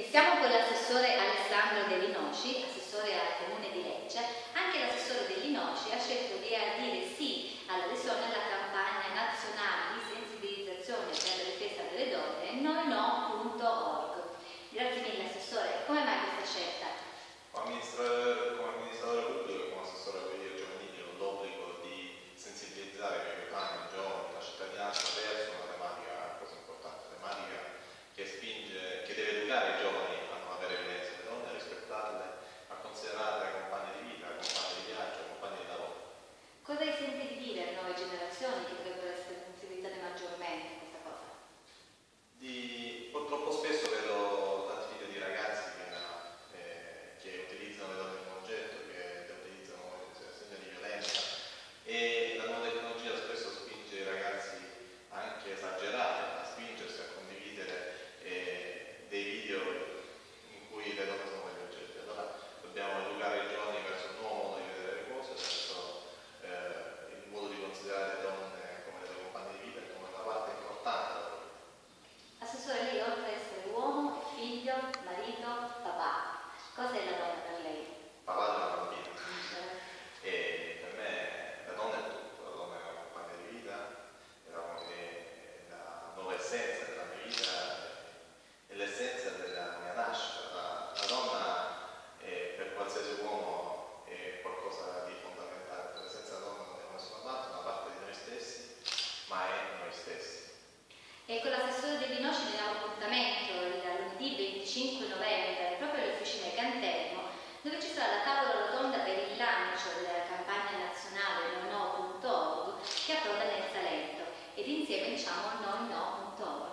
E siamo con l'assessore Alessandro De Linoci, assessore al ma è noi stessi. Ecco, l'assessore del Vino ci ha un appuntamento il lunedì 25 novembre, proprio all'ufficina Cantermo, dove ci sarà la tavola rotonda per il lancio della campagna nazionale nono.org che approda nel Salento ed insieme diciamo nonno.org.